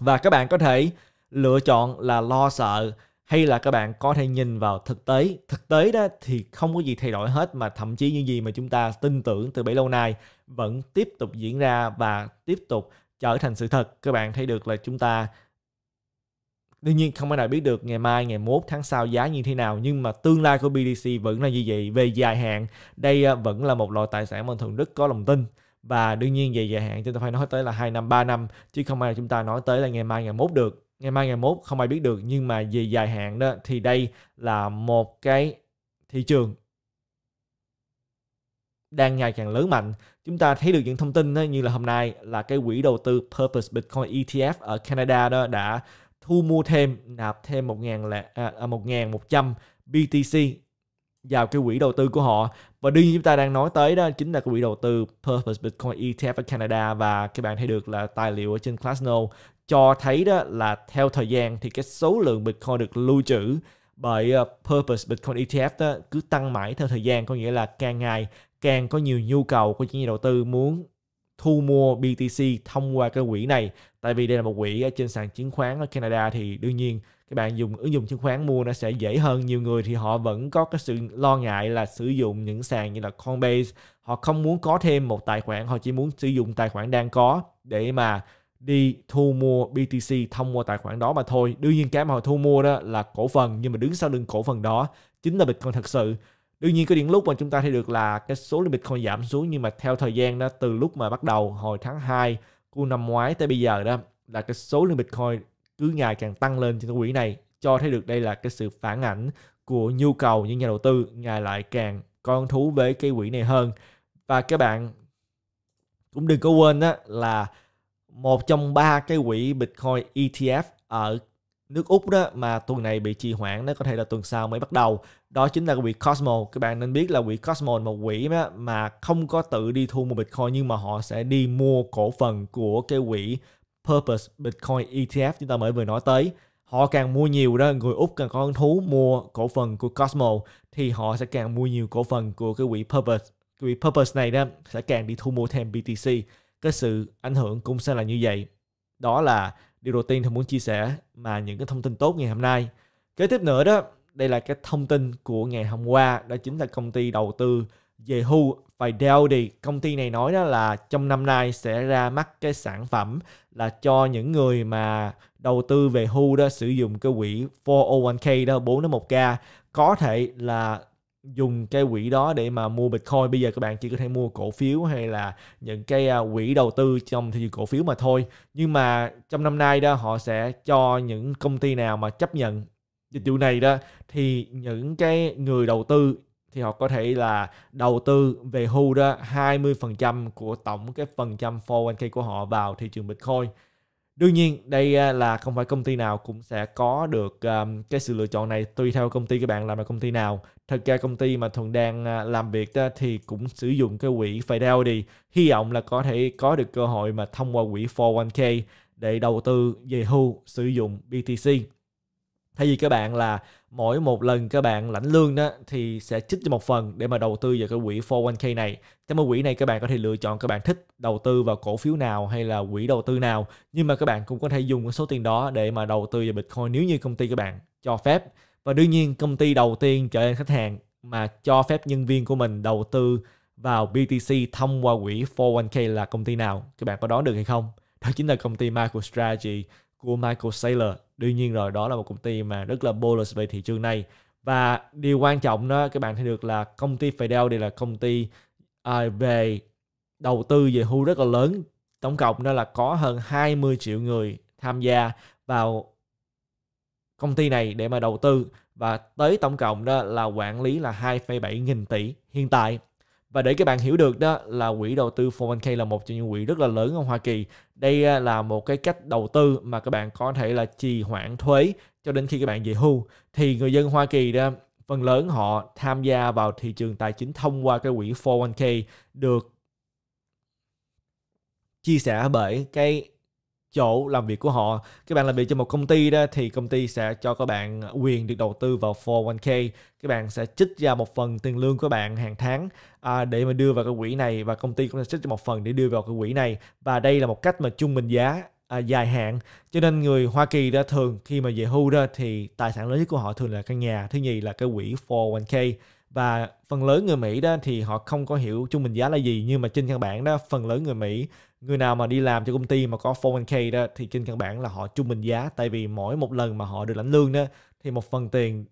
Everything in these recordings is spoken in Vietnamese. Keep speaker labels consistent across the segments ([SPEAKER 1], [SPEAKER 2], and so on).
[SPEAKER 1] và các bạn có thể lựa chọn là lo sợ hay là các bạn có thể nhìn vào thực tế thực tế đó thì không có gì thay đổi hết mà thậm chí những gì mà chúng ta tin tưởng từ bấy lâu nay vẫn tiếp tục diễn ra và tiếp tục trở thành sự thật các bạn thấy được là chúng ta Đương nhiên không ai nào biết được ngày mai, ngày mốt, tháng sau giá như thế nào nhưng mà tương lai của BDC vẫn là như vậy. Về dài hạn, đây à, vẫn là một loại tài sản mà thường rất có lòng tin. Và đương nhiên về dài hạn chúng ta phải nói tới là 2 năm, 3 năm chứ không ai chúng ta nói tới là ngày mai, ngày mốt được. Ngày mai, ngày mốt không ai biết được nhưng mà về dài hạn đó thì đây là một cái thị trường đang ngày càng lớn mạnh. Chúng ta thấy được những thông tin đó, như là hôm nay là cái quỹ đầu tư Purpose Bitcoin ETF ở Canada đó đã thu mua thêm nạp thêm 1.000 à, 1.100 à, BTC vào cái quỹ đầu tư của họ. Và đương nhiên chúng ta đang nói tới đó, chính là cái quỹ đầu tư Purpose Bitcoin ETF ở Canada và các bạn thấy được là tài liệu ở trên Glassnode cho thấy đó là theo thời gian thì cái số lượng Bitcoin được lưu trữ bởi ờ, Purpose Bitcoin ETF đó cứ tăng mãi theo thời gian, có nghĩa là càng ngày càng có nhiều nhu cầu của những nhà đầu tư muốn thu mua BTC thông qua cái quỹ này. Tại vì đây là một quỹ ở trên sàn chứng khoán ở Canada thì đương nhiên các bạn dùng, ứng dụng chứng khoán mua nó sẽ dễ hơn. Nhiều người thì họ vẫn có cái sự lo ngại là sử dụng những sàn như là Coinbase. Họ không muốn có thêm một tài khoản, họ chỉ muốn sử dụng tài khoản đang có để mà đi thu mua BTC thông qua tài khoản đó mà thôi. Đương nhiên cái mà họ thu mua đó là cổ phần, nhưng mà đứng sau lưng cổ phần đó chính là Bitcoin thật sự. Đương nhiên có những lúc mà chúng ta thấy được là cái số lượng Bitcoin giảm xuống, nhưng mà theo thời gian đó, từ lúc mà bắt đầu hồi tháng 2 của năm ngoái tới bây giờ đó, là cái số lượng Bitcoin cứ ngày càng tăng lên trên cái quỹ này, cho thấy được đây là cái sự phản ảnh của nhu cầu những nhà đầu tư, ngày lại càng con thú với cái quỹ này hơn. Và các bạn cũng đừng có quên đó là một trong ba cái quỹ Bitcoin ETF ở nước Úc đó mà tuần này bị trì hoãn, nó có thể là tuần sau mới bắt đầu. Đó chính là quỹ Cosmo. Các bạn nên biết là quỹ Cosmo là một quỹ mà không có tự đi thu mua Bitcoin, nhưng mà họ sẽ đi mua cổ phần của cái quỹ Purpose Bitcoin ETF chúng ta mới vừa nói tới. Họ càng mua nhiều đó, người úc càng có hứng thú mua cổ phần của Cosmo, thì họ sẽ càng mua nhiều cổ phần của cái quỹ Purpose, cái quỹ Purpose này đó, sẽ càng đi thu mua thêm BTC cái sự ảnh hưởng cũng sẽ là như vậy. Đó là điều đầu tiên tôi muốn chia sẻ mà những cái thông tin tốt ngày hôm nay. Kế tiếp nữa đó, đây là cái thông tin của ngày hôm qua, đó chính là công ty đầu tư Yahoo! Fidelity. Công ty này nói đó là trong năm nay sẽ ra mắt cái sản phẩm là cho những người mà đầu tư về hưu đó, sử dụng cái quỹ 401k đó 4 đến 1k có thể là dùng cái quỹ đó để mà mua Bitcoin. Bây giờ các bạn chỉ có thể mua cổ phiếu hay là những cái à, quỹ đầu tư trong thị trường cổ phiếu mà thôi. Nhưng mà trong năm nay đó, họ sẽ cho những công ty nào mà chấp nhận dịch vụ này đó, thì những cái người đầu tư thì họ có thể là đầu tư về hưu đó 20% của tổng cái phần trăm 401k của họ vào thị trường Bitcoin. Đương nhiên đây à, là không phải công ty nào cũng sẽ có được um, cái sự lựa chọn này tùy theo công ty các bạn làm là công ty nào. Thật ra công ty mà thuận đang à, làm việc đó thì cũng sử dụng cái quỹ Fidelity hy vọng là có thể có được cơ hội mà thông qua quỹ 401k để đầu tư về hưu sử dụng BTC thay vì các bạn là mỗi một lần các bạn lãnh lương đó, thì sẽ trích cho một phần để mà đầu tư vào cái quỹ 401k này. Trong cái quỹ này các bạn có thể lựa chọn các bạn thích đầu tư vào cổ phiếu nào hay là quỹ đầu tư nào. Nhưng mà các bạn cũng có thể dùng cái số tiền đó để mà đầu tư vào Bitcoin nếu như công ty các bạn cho phép. Và đương nhiên công ty đầu tiên trở thành khách hàng mà cho phép nhân viên của mình đầu tư vào BTC thông qua quỹ 401k là công ty nào? Các bạn có đoán được hay không? Đó chính là công ty MicroStrategy của Michael Saylor đương nhiên rồi đó là một công ty mà rất là bullish về thị trường này. Và điều quan trọng đó các bạn thấy được là công ty Fidel đây là công ty à, về đầu tư về hưu rất là lớn. Tổng cộng đó là có hơn 20 triệu người tham gia vào công ty này để mà đầu tư. Và tới tổng cộng đó là quản lý là 2,7 nghìn tỷ hiện tại và để các bạn hiểu được đó là quỹ đầu tư 401k là một trong những quỹ rất là lớn ở Hoa Kỳ. Đây à, là một cái cách đầu tư mà các bạn có thể là trì hoãn thuế cho đến khi các bạn về hưu. Thì người dân Hoa Kỳ đó, phần lớn họ tham gia vào thị trường tài chính thông qua cái quỹ 401k được chia sẻ bởi cái chỗ làm việc của họ. Các bạn làm việc cho một công ty đó thì công ty sẽ cho các bạn quyền được đầu tư vào 401k các bạn sẽ trích ra một phần tiền lương của bạn hàng tháng à, để mà đưa vào cái quỹ này và công ty cũng sẽ trích một phần để đưa vào cái quỹ này. Và đây là một cách mà trung bình giá à, dài hạn. Cho nên người Hoa Kỳ đó thường khi mà về hưu đó thì tài sản lớn nhất của họ thường là căn nhà thứ nhì là cái quỹ 401k và phần lớn người Mỹ đó thì họ không có hiểu trung bình giá là gì nhưng mà trên căn bản đó phần lớn người Mỹ người nào mà đi làm cho công ty mà có 401k đó thì trên căn bản là họ trung bình giá. Tại vì mỗi một lần mà họ được lãnh lương đó thì một phần tiền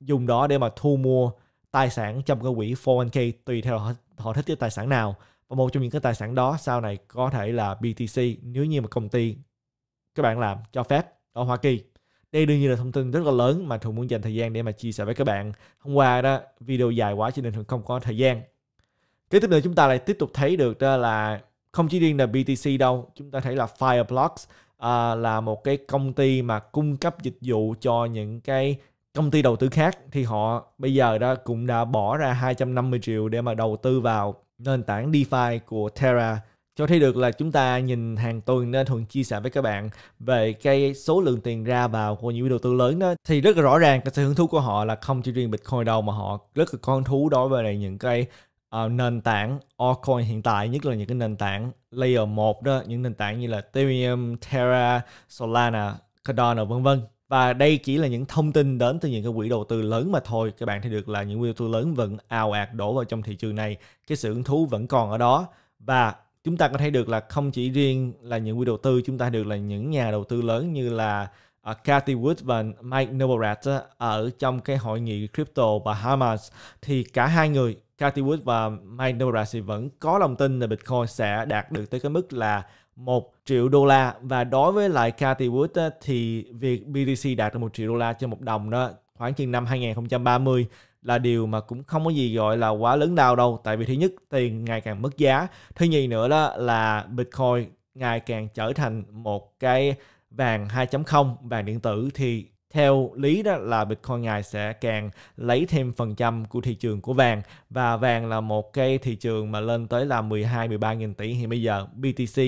[SPEAKER 1] dùng đó để mà thu mua tài sản trong cái quỹ 401k tùy theo họ, họ thích cái tài sản nào. Và một trong những cái tài sản đó sau này có thể là BTC nếu như mà công ty các bạn làm cho phép ở Hoa Kỳ. Đây đương nhiên là thông tin rất là lớn mà Thuận muốn dành thời gian để mà chia sẻ với các bạn. Hôm qua đó video dài quá cho nên Thuận không có thời gian. Kế tiếp nữa chúng ta lại tiếp tục thấy được đó là không chỉ riêng là BTC đâu chúng ta thấy là Fireblocks à, là một cái công ty mà cung cấp dịch vụ cho những cái công ty đầu tư khác. Thì họ bây giờ đó cũng đã bỏ ra 250 triệu để mà đầu tư vào nền tảng DeFi của Terra. Cho thấy được là chúng ta nhìn hàng tuần nên thường chia sẻ với các bạn về cái số lượng tiền ra vào của những đầu tư lớn đó. Thì rất là rõ ràng cái sự hứng thú của họ là không chỉ riêng Bitcoin đâu mà họ rất là con thú đối với những cái uh, nền tảng altcoin hiện tại nhất là những cái nền tảng layer 1 đó những nền tảng như là Ethereum, Terra, Solana, Cardano vân vân. Và đây chỉ là những thông tin đến từ những cái quỹ đầu tư lớn mà thôi. Các bạn thấy được là những quỹ đầu tư lớn vẫn ào ạt đổ vào trong thị trường này. Cái sự hứng thú vẫn còn ở đó. Và chúng ta có thấy được là không chỉ riêng là những quỹ đầu tư chúng ta được là những nhà đầu tư lớn như là uh, Cathy Wood và Mike Novogratz ở trong cái hội nghị crypto Bahamas. Thì cả hai người Cathy Wood và Mike Novogratz vẫn có lòng tin là Bitcoin sẽ đạt được tới cái mức là 1 triệu đô la. Và đối với lại Cathy Wood thì việc BTC đạt được 1 triệu đô la trên một đồng đó, khoảng chừng năm 2030 là điều mà cũng không có gì gọi là quá lớn đau đâu. Tại vì thứ nhất, tiền ngày càng mất giá. Thứ nhì nữa đó là Bitcoin ngày càng trở thành một cái vàng 2.0 vàng điện tử. Thì theo lý đó là Bitcoin ngày sẽ càng lấy thêm phần trăm của thị trường của vàng. Và vàng là một cái thị trường mà lên tới là 12 13 nghìn tỷ thì bây giờ. BTC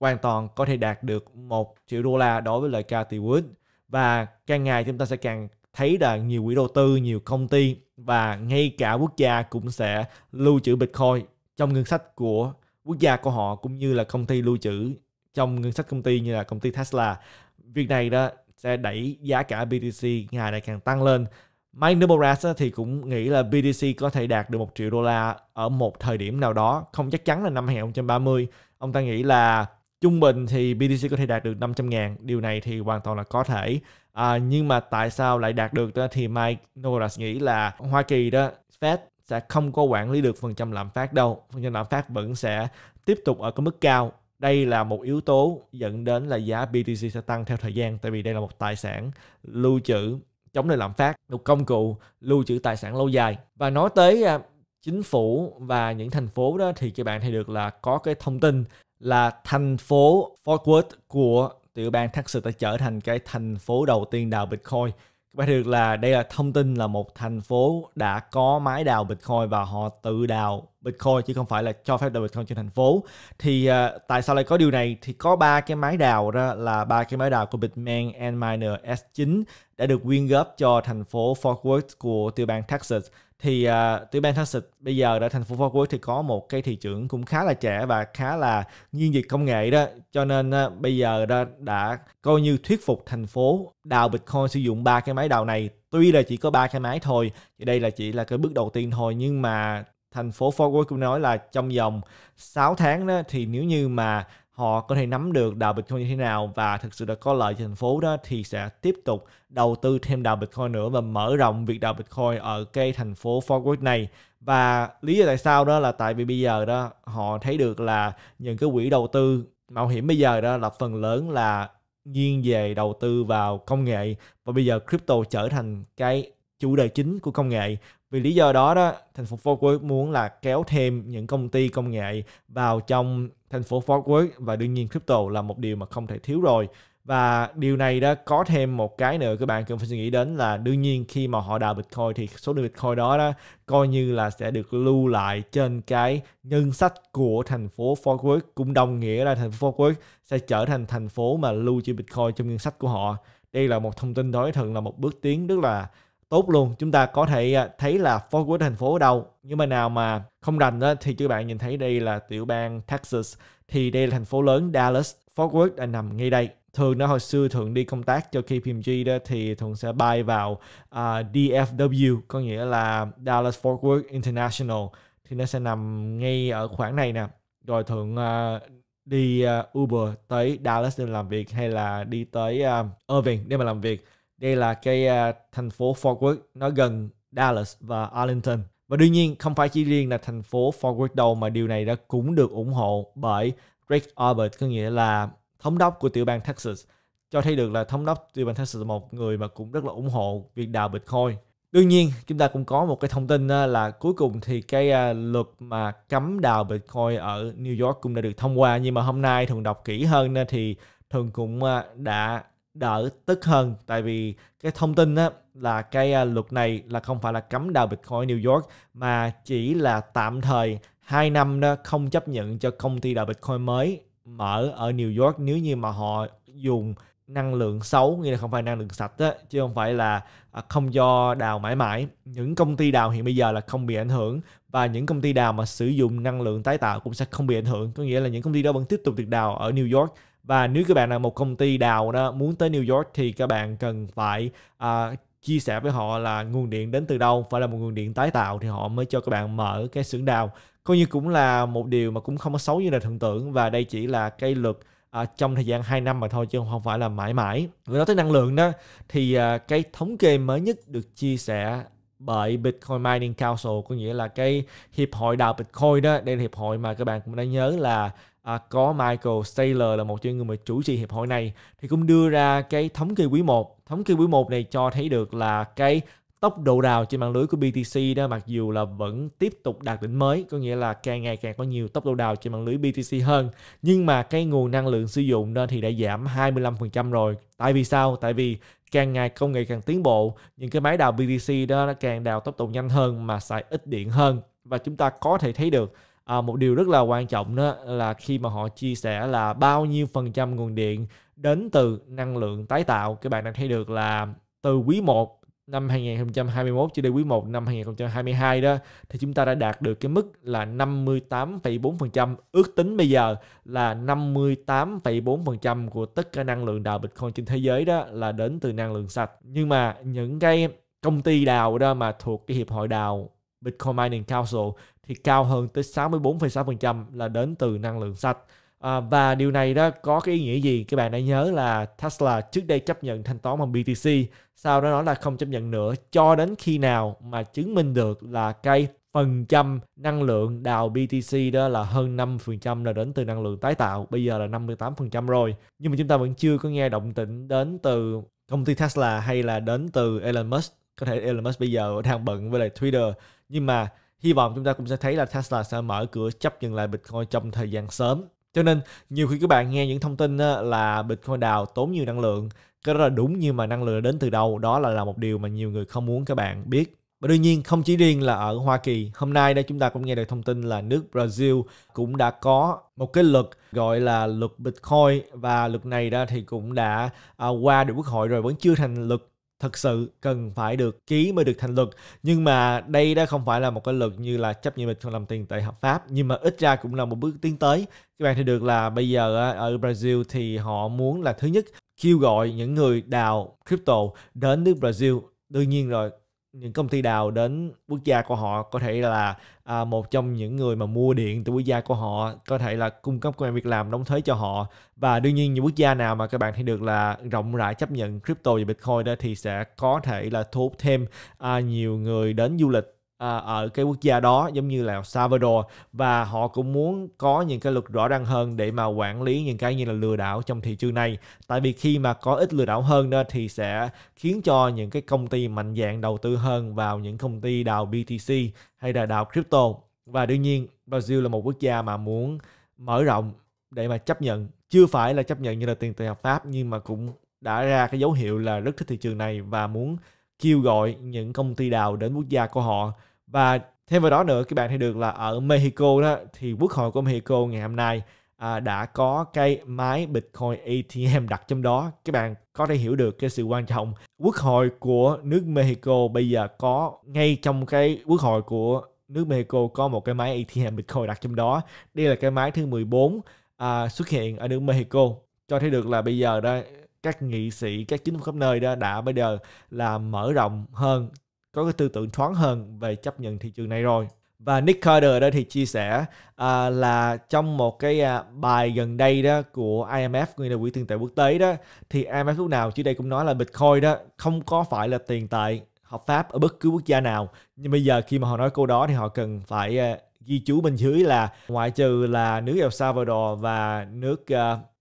[SPEAKER 1] hoàn toàn có thể đạt được 1 triệu đô la đối với lại Cathy Wood và càng ngày chúng ta sẽ càng thấy là nhiều quỹ đầu tư, nhiều công ty và ngay cả quốc gia cũng sẽ lưu trữ Bitcoin trong ngân sách của quốc gia của họ cũng như là công ty lưu trữ trong ngân sách công ty như là công ty Tesla. Việc này đó sẽ đẩy giá cả BTC ngày này càng tăng lên. Mike Nebraska thì cũng nghĩ là BTC có thể đạt được 1 triệu đô la ở một thời điểm nào đó, không chắc chắn là năm 2030. Ông ta nghĩ là trung bình thì BTC có thể đạt được 500 ngàn. Điều này thì hoàn toàn là có thể. À, nhưng mà tại sao lại đạt được đó thì Mike Norris nghĩ là Hoa Kỳ đó Fed sẽ không có quản lý được phần trăm lạm phát đâu. Phần trăm lạm phát vẫn sẽ tiếp tục ở cái mức cao. Đây là một yếu tố dẫn đến là giá BTC sẽ tăng theo thời gian tại vì đây là một tài sản lưu trữ chống lại lạm phát, một công cụ lưu trữ tài sản lâu dài. Và nói tới à, chính phủ và những thành phố đó thì các bạn thấy được là có cái thông tin là thành phố Fort Worth của tiểu bang Texas đã trở thành cái thành phố đầu tiên đào Bitcoin. Các bạn được là đây là thông tin là một thành phố đã có máy đào Bitcoin và họ tự đào Bitcoin chứ không phải là cho phép đào Bitcoin trên thành phố. Thì uh, tại sao lại có điều này? Thì có ba cái máy đào đó là ba cái máy đào của Bitmain Antminer S9 đã được quyên góp cho thành phố Fort Worth của tiểu bang Texas thì uh, tiểu bang Texas bây giờ đã thành phố Fort Worth thì có một cái thị trưởng cũng khá là trẻ và khá là nghiêng dịch công nghệ đó. Cho nên uh, bây giờ đã, đã coi như thuyết phục thành phố đào Bitcoin sử dụng ba cái máy đào này. Tuy là chỉ có ba cái máy thôi thì đây là chỉ là cái bước đầu tiên thôi. Nhưng mà thành phố Fort Worth cũng nói là trong vòng 6 tháng đó thì nếu như mà họ có thể nắm được đào Bitcoin như thế nào và thực sự đã có lợi cho thành phố đó thì sẽ tiếp tục đầu tư thêm đào Bitcoin nữa và mở rộng việc đào Bitcoin ở cái thành phố Fort Worth này. Và lý do tại sao đó là tại vì bây giờ đó họ thấy được là những cái quỹ đầu tư mạo hiểm bây giờ đó là phần lớn là nghiêng về đầu tư vào công nghệ và bây giờ crypto trở thành cái chủ đề chính của công nghệ vì lý do đó đó, thành phố Fort Worth muốn là kéo thêm những công ty công nghệ vào trong thành phố Fort Worth và đương nhiên crypto là một điều mà không thể thiếu rồi. Và điều này đã có thêm một cái nữa, các bạn cần phải suy nghĩ đến là đương nhiên khi mà họ đào Bitcoin thì số lượng Bitcoin đó đó coi như là sẽ được lưu lại trên cái ngân sách của thành phố Fort Worth, cũng đồng nghĩa là thành phố Fort Worth sẽ trở thành thành phố mà lưu trữ Bitcoin trong ngân sách của họ. Đây là một thông tin đối thần là một bước tiến rất là tốt luôn. Chúng ta có thể à, thấy là Fort Worth thành phố ở đâu nhưng mà nào mà không rành đó thì các bạn nhìn thấy đây là tiểu bang Texas. Thì đây là thành phố lớn Dallas. Fort Fort Worth đã nằm ngay đây. Thường nó hồi xưa thường đi công tác cho KPMG đó thì thường sẽ bay vào à, uh, DFW có nghĩa là Dallas Fort Worth International. Thì nó sẽ nằm ngay ở khoảng này nè. Rồi thường uh, đi uh, Uber tới Dallas để làm việc hay là đi tới uh, Irving để mà làm việc đây là cái uh, thành phố Fort Worth nó gần Dallas và Arlington. Và đương nhiên không phải chỉ riêng là thành phố Fort Worth đâu mà điều này đã cũng được ủng hộ bởi Greg Abbott có nghĩa là thống đốc của tiểu bang Texas. Cho thấy được là thống đốc tiểu bang Texas là một người mà cũng rất là ủng hộ việc đào Bitcoin. Đương nhiên chúng ta cũng có một cái thông tin là cuối cùng thì cái à, luật mà cấm đào Bitcoin ở New York cũng đã được thông qua. Nhưng mà hôm nay thường đọc kỹ hơn thì thường cũng à, đã đỡ tức hơn. Tại vì cái thông tin á, là cái à, luật này là không phải là cấm đào Bitcoin New York mà chỉ là tạm thời 2 năm đó không chấp nhận cho công ty đào Bitcoin mới mở ở New York. Nếu như mà họ dùng năng lượng xấu nghĩa là không phải năng lượng sạch á chứ không phải là à, không cho đào mãi mãi. Những công ty đào hiện bây giờ là không bị ảnh hưởng và những công ty đào mà sử dụng năng lượng tái tạo cũng sẽ không bị ảnh hưởng. Có nghĩa là những công ty đó vẫn tiếp tục được đào ở New York và nếu các bạn là một công ty đào đó muốn tới New York thì các bạn cần phải uh, chia sẻ với họ là nguồn điện đến từ đâu phải là một nguồn điện tái tạo thì họ mới cho các bạn mở cái xưởng đào coi như cũng là một điều mà cũng không có xấu như là thần tưởng và đây chỉ là cái luật à, trong thời gian 2 năm mà thôi chứ không phải là mãi mãi. Vừa nói tới năng lượng đó thì à, cái thống kê mới nhất được chia sẻ bởi Bitcoin Mining Council có nghĩa là cái hiệp hội đào Bitcoin đó đây là hiệp hội mà các bạn cũng đã nhớ là à, có Michael Saylor là một trong những người mà chủ trì hiệp hội này thì cũng đưa ra cái thống kê quý 1 thống kê quý 1 này cho thấy được là cái tốc độ đào trên mạng lưới của BTC đó mặc dù là vẫn tiếp tục đạt đỉnh mới có nghĩa là càng ngày càng có nhiều tốc độ đào trên mạng lưới BTC hơn. Nhưng mà cái nguồn năng lượng sử dụng đó thì đã giảm 25% rồi. Tại vì sao? Tại vì càng ngày công nghệ càng tiến bộ những cái máy đào BTC đó nó càng đào tốc độ nhanh hơn mà xài ít điện hơn. Và chúng ta có thể thấy được à, một điều rất là quan trọng đó là khi mà họ chia sẻ là bao nhiêu phần trăm nguồn điện đến từ năng lượng tái tạo các bạn đã thấy được là từ quý 1 năm 2021 cho đến quý 1 năm 2022 đó thì chúng ta đã đạt được cái mức là 58,4%, ước tính bây giờ là 58,4% của tất cả năng lượng đào Bitcoin trên thế giới đó là đến từ năng lượng sạch. Nhưng mà những cái công ty đào đó mà thuộc cái hiệp hội đào Bitcoin Mining Council thì cao hơn tới 64,6% là đến từ năng lượng sạch. À, và điều này đó có cái ý nghĩa gì? Các bạn đã nhớ là Tesla trước đây chấp nhận thanh toán bằng BTC, sau đó nói là không chấp nhận nữa cho đến khi nào mà chứng minh được là cái phần trăm năng lượng đào BTC đó là hơn 5% là đến từ năng lượng tái tạo, bây giờ là 58% rồi. Nhưng mà chúng ta vẫn chưa có nghe động tĩnh đến từ công ty Tesla hay là đến từ Elon Musk. Có thể Elon Musk bây giờ đang bận với lại Twitter. Nhưng mà hy vọng chúng ta cũng sẽ thấy là Tesla sẽ mở cửa chấp nhận lại Bitcoin trong thời gian sớm. Cho nên nhiều khi các bạn nghe những thông tin là Bitcoin đào tốn nhiều năng lượng, cái đó là đúng nhưng mà năng lượng đến từ đâu đó là là một điều mà nhiều người không muốn các bạn biết. Và đương nhiên không chỉ riêng là ở Hoa Kỳ, hôm nay đây chúng ta cũng nghe được thông tin là nước Brazil cũng đã có một cái luật gọi là luật Bitcoin và luật này đó thì cũng đã à, qua được quốc hội rồi vẫn chưa thành luật thật sự cần phải được ký mới được thành luật. Nhưng mà đây đã không phải là một cái luật như là chấp nhận Bitcoin làm tiền tệ hợp pháp, nhưng mà ít ra cũng là một bước tiến tới. Các bạn thấy được là bây giờ ở Brazil thì họ muốn là thứ nhất kêu gọi những người đào crypto đến nước Brazil. Đương nhiên rồi những công ty đào đến quốc gia của họ có thể là à, một trong những người mà mua điện từ quốc gia của họ có thể là cung cấp công an việc làm đóng thuế cho họ? Và đương nhiên những quốc gia nào mà các bạn thấy được là rộng rãi chấp nhận crypto và bitcoin đó thì sẽ có thể là thu hút thêm à, nhiều người đến du lịch à, ở cái quốc gia đó giống như là El Salvador và họ cũng muốn có những cái luật rõ ràng hơn để mà quản lý những cái như là lừa đảo trong thị trường này. Tại vì khi mà có ít lừa đảo hơn đó thì sẽ khiến cho những cái công ty mạnh dạng đầu tư hơn vào những công ty đào BTC hay là đào crypto. Và đương nhiên Brazil là một quốc gia mà muốn mở rộng để mà chấp nhận. Chưa phải là chấp nhận như là tiền tệ hợp pháp nhưng mà cũng đã ra cái dấu hiệu là rất thích thị trường này và muốn kêu gọi những công ty đào đến quốc gia của họ và thêm vào đó nữa các bạn thấy được là ở Mexico đó thì quốc hội của Mexico ngày hôm nay à, đã có cái máy Bitcoin ATM đặt trong đó. Các bạn có thể hiểu được cái sự quan trọng quốc hội của nước Mexico bây giờ có ngay trong cái quốc hội của nước Mexico có một cái máy ATM Bitcoin đặt trong đó. Đây là cái máy thứ 14 à, xuất hiện ở nước Mexico. Cho thấy được là bây giờ đó các nghị sĩ các chính phủ khắp nơi đó đã bây giờ là mở rộng hơn có cái tư tưởng thoáng hơn về chấp nhận thị trường này rồi. Và Nick Carter đó thì chia sẻ à, là trong một cái à, bài gần đây đó của IMF người là quỹ tiền tệ quốc tế đó thì IMF lúc nào trước đây cũng nói là Bitcoin đó không có phải là tiền tệ hợp pháp ở bất cứ quốc gia nào. Nhưng bây giờ khi mà họ nói câu đó thì họ cần phải à, ghi chú bên dưới là ngoại trừ là nước El Salvador và nước uh,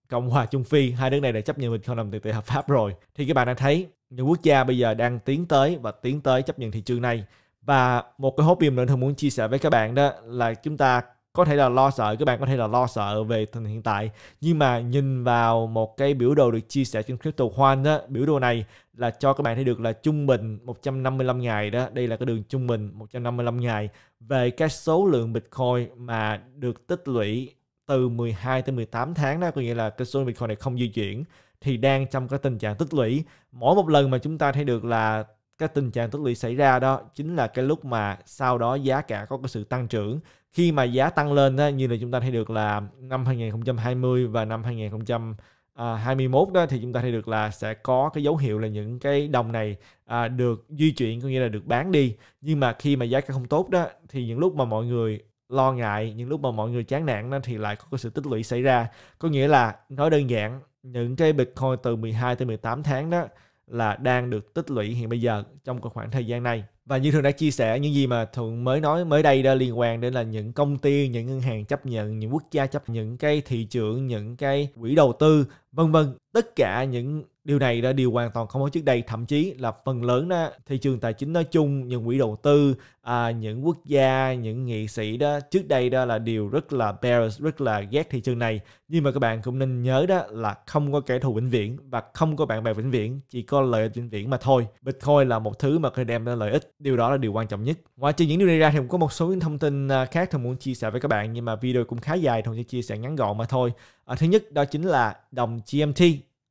[SPEAKER 1] Cộng hòa Trung Phi hai nước này đã chấp nhận Bitcoin làm tiền tệ hợp pháp rồi. Thì các bạn đã thấy những quốc gia bây giờ đang tiến tới và tiến tới chấp nhận thị trường này. Và một cái hốt điểm nữa thường muốn chia sẻ với các bạn đó là chúng ta có thể là lo sợ, các bạn có thể là lo sợ về tình hiện tại. Nhưng mà nhìn vào một cái biểu đồ được chia sẻ trên Crypto One đó, biểu đồ này là cho các bạn thấy được là trung bình 155 ngày đó. Đây là cái đường trung bình 155 ngày. Về cái số lượng Bitcoin mà được tích lũy từ 12 tới 18 tháng đó có nghĩa là cái số Bitcoin này không di chuyển thì đang trong cái tình trạng tích lũy. Mỗi một lần mà chúng ta thấy được là cái tình trạng tích lũy xảy ra đó chính là cái lúc mà sau đó giá cả có cái sự tăng trưởng. Khi mà giá tăng lên đó, như là chúng ta thấy được là năm 2020 và năm 2021 à, đó thì chúng ta thấy được là sẽ có cái dấu hiệu là những cái đồng này à, được di chuyển có nghĩa là được bán đi. Nhưng mà khi mà giá cả không tốt đó thì những lúc mà mọi người lo ngại những lúc mà mọi người chán nản đó thì lại có cái sự tích lũy xảy ra. Có nghĩa là nói đơn giản, những cái bitcoin từ 12 tới 18 tháng đó là đang được tích lũy hiện bây giờ trong cái khoảng thời gian này. Và như thường đã chia sẻ, những gì mà thường mới nói mới đây đó liên quan đến là những công ty, những ngân hàng chấp nhận, những quốc gia chấp những cái thị trường, những cái quỹ đầu tư vân vân tất cả những điều này đã điều hoàn toàn không có trước đây. Thậm chí là phần lớn đó thị trường tài chính nói chung những quỹ đầu tư à, những quốc gia những nghị sĩ đó trước đây đó là điều rất là bearish rất là ghét thị trường này. Nhưng mà các bạn cũng nên nhớ đó là không có kẻ thù vĩnh viễn và không có bạn bè vĩnh viễn chỉ có lợi ích vĩnh viễn mà thôi. Bitcoin là một thứ mà có đem ra lợi ích điều đó là điều quan trọng nhất. Ngoài trừ những điều này ra thì cũng có một số những thông tin à, khác tôi muốn chia sẻ với các bạn nhưng mà video cũng khá dài thôi sẽ chia sẻ ngắn gọn mà thôi à, thứ nhất đó chính là đồng GMT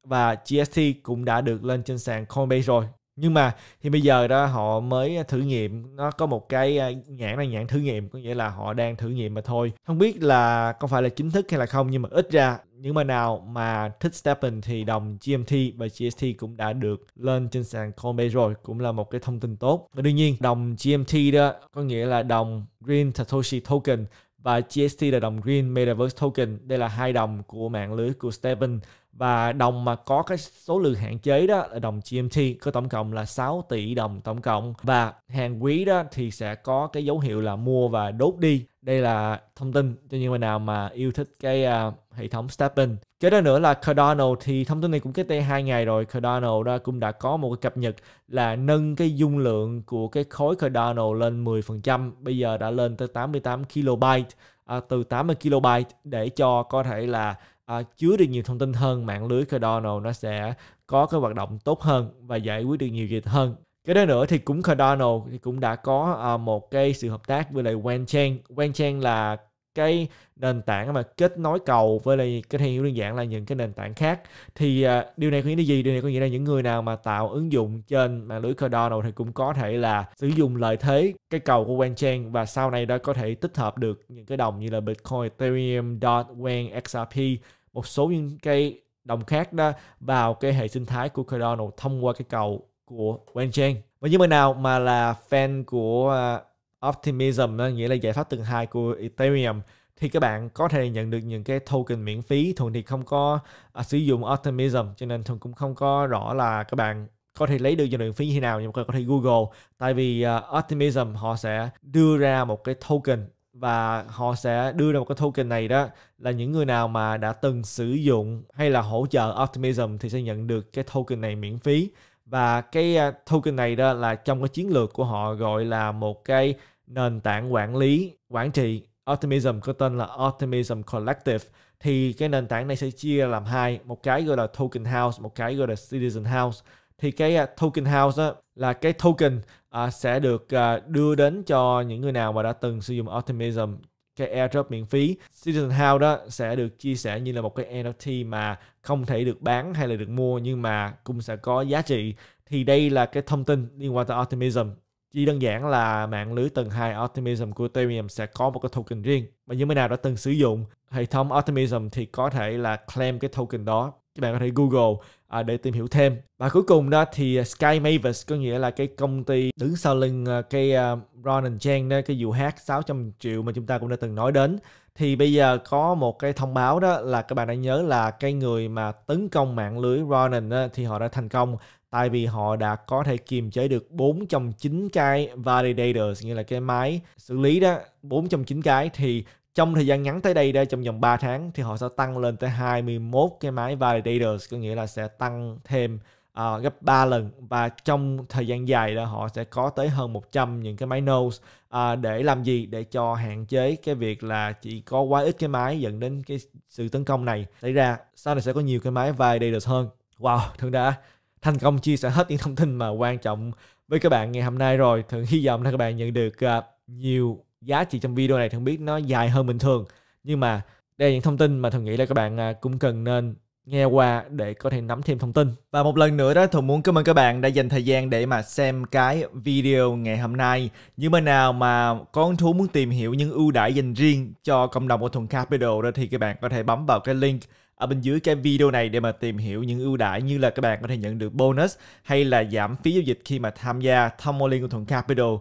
[SPEAKER 1] và GST cũng đã được lên trên sàn Coinbase rồi. Nhưng mà thì bây giờ đó họ mới thử nghiệm nó có một cái à, nhãn là nhãn thử nghiệm có nghĩa là họ đang thử nghiệm mà thôi. Không biết là có phải là chính thức hay là không nhưng mà ít ra những mà nào mà thích Steppen thì đồng GMT và GST cũng đã được lên trên sàn Coinbase rồi cũng là một cái thông tin tốt. Và đương nhiên đồng GMT đó có nghĩa là đồng Green Satoshi Token và GST là đồng Green Metaverse Token. Đây là hai đồng của mạng lưới của Steppen và đồng mà có cái số lượng hạn chế đó là đồng GMT có tổng cộng là 6 tỷ đồng tổng cộng. Và hàng quý đó thì sẽ có cái dấu hiệu là mua và đốt đi. Đây là thông tin cho những người nào mà yêu thích cái uh, hệ thống Steppen cái đó nữa là Cardano thì thông tin này cũng cách đây hai ngày rồi. Cardano đã cũng đã có một cái cập nhật là nâng cái dung lượng của cái khối Cardano lên 10% bây giờ đã lên tới 88 kilobyte à, từ 80 kilobyte để cho có thể là à, chứa được nhiều thông tin hơn. Mạng lưới Cardano nó sẽ có cái hoạt động tốt hơn và giải quyết được nhiều việc hơn. Cái đó nữa thì cũng Cardano thì cũng đã có à, một cái sự hợp tác với lại WenChain WenChain là cái nền tảng mà kết nối cầu với lại cái theo hiểu đơn giản là những cái nền tảng khác thì à, điều này có nghĩa là gì điều này có nghĩa là những người nào mà tạo ứng dụng trên mạng lưới Cardano thì cũng có thể là sử dụng lợi thế cái cầu của Wanchain và sau này đó có thể tích hợp được những cái đồng như là Bitcoin, Ethereum, DOT, WEN, XRP một số những cái đồng khác đó vào cái hệ sinh thái của Cardano thông qua cái cầu của Wanchain. và những người nào mà là fan của uh, Optimism đó, nghĩa là giải pháp tầng hai của Ethereum. Thì các bạn có thể nhận được những cái token miễn phí thường thì không có à, sử dụng Optimism cho nên thường cũng không có rõ là các bạn có thể lấy được cho miễn phí như thế nào nhưng mà có thể Google. Tại vì uh, Optimism họ sẽ đưa ra một cái token và họ sẽ đưa ra một cái token này đó là những người nào mà đã từng sử dụng hay là hỗ trợ Optimism thì sẽ nhận được cái token này miễn phí và cái à, token này đó là trong cái chiến lược của họ gọi là một cái nền tảng quản lý, quản trị Optimism, có tên là Optimism Collective. Thì cái nền tảng này sẽ chia làm hai, một cái gọi là token house, một cái gọi là citizen house. Thì cái à, token house đó là cái token à, sẽ được đưa đến cho những người nào mà đã từng sử dụng Optimism cái airdrop miễn phí. Citizen House đó sẽ được chia sẻ như là một cái NFT mà không thể được bán hay là được mua nhưng mà cũng sẽ có giá trị. Thì đây là cái thông tin liên quan tới Optimism. Chỉ đơn giản là mạng lưới tầng 2 Optimism của Ethereum sẽ có một cái token riêng và những người nào đã từng sử dụng. Hệ thống Optimism thì có thể là claim cái token đó các bạn có thể Google à, để tìm hiểu thêm. Và cuối cùng đó thì à, Sky Mavis có nghĩa là cái công ty đứng sau lưng à, cái uh, Ron and Jen đó cái vụ hack 600 triệu mà chúng ta cũng đã từng nói đến. Thì bây giờ có một cái thông báo đó là các bạn đã nhớ là cái người mà tấn công mạng lưới Ronan đó, thì họ đã thành công. Tại vì họ đã có thể kiềm chế được 4 trong 9 cái validators như là cái máy xử lý đó. 4 trong 9 cái thì trong thời gian ngắn tới đây đây trong vòng 3 tháng thì họ sẽ tăng lên tới 21 cái máy validators có nghĩa là sẽ tăng thêm uh, gấp 3 lần. Và trong thời gian dài đó họ sẽ có tới hơn 100 những cái máy nose uh, để làm gì? Để cho hạn chế cái việc là chỉ có quá ít cái máy dẫn đến cái sự tấn công này. Xảy ra sau này sẽ có nhiều cái máy validators hơn. Wow thường đã thành công chia sẻ hết những thông tin mà quan trọng với các bạn ngày hôm nay rồi. Thường hy vọng là các bạn nhận được uh, nhiều giá trị trong video này thường biết nó dài hơn bình thường nhưng mà đây là những thông tin mà thường nghĩ là các bạn à, cũng cần nên nghe qua để có thể nắm thêm thông tin. Và một lần nữa đó Thuận muốn cảm ơn các bạn đã dành thời gian để mà xem cái video ngày hôm nay. nhưng bên nào mà có hứng thú muốn tìm hiểu những ưu đãi dành riêng cho cộng đồng của Thuận Capital đó thì các bạn có thể bấm vào cái link ở bên dưới cái video này để mà tìm hiểu những ưu đãi như là các bạn có thể nhận được bonus hay là giảm phí giao dịch khi mà tham gia thông link của Thuận Capital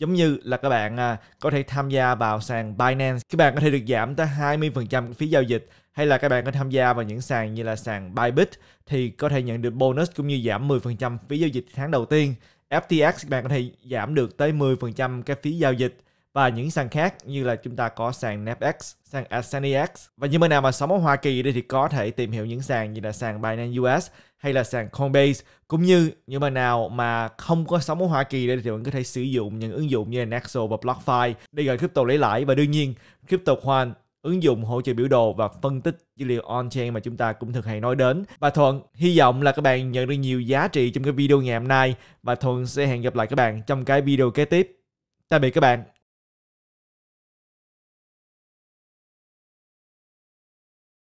[SPEAKER 1] giống như là các bạn à, có thể tham gia vào sàn Binance. Các bạn có thể được giảm tới 20% phí giao dịch. Hay là các bạn có tham gia vào những sàn như là sàn Bybit thì có thể nhận được bonus cũng như giảm 10% phí giao dịch tháng đầu tiên. FTX các bạn có thể giảm được tới 10% cái phí giao dịch. Và những sàn khác như là chúng ta có sàn NAPX, sàn Ascendex và những bên nào mà sống ở Hoa Kỳ đây thì có thể tìm hiểu những sàn như là sàn Binance US hay là sàn Coinbase, cũng như những bạn nào mà không có sống ở Hoa Kỳ đây thì vẫn có thể sử dụng những ứng dụng như là Nexo và BlockFi để gọi crypto lấy lãi và đương nhiên, crypto Khoan ứng dụng hỗ trợ biểu đồ và phân tích dữ liệu on-chain mà chúng ta cũng thường hay nói đến. Và Thuận hy vọng là các bạn nhận được nhiều giá trị trong cái video ngày hôm nay và Thuận sẽ hẹn gặp lại các bạn trong cái video kế tiếp. Tạm biệt các bạn.